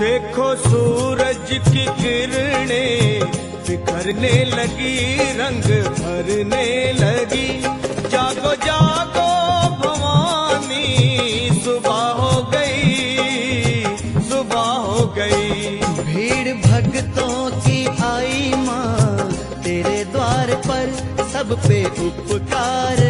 देखो सूरज की किरणें बिखरने लगी, रंग भरने लगी। जागो जागो भवानी, सुबह हो गई, सुबह हो गई। भीड़ भक्तों की आई माँ, तेरे द्वार पर सब पे उपकार।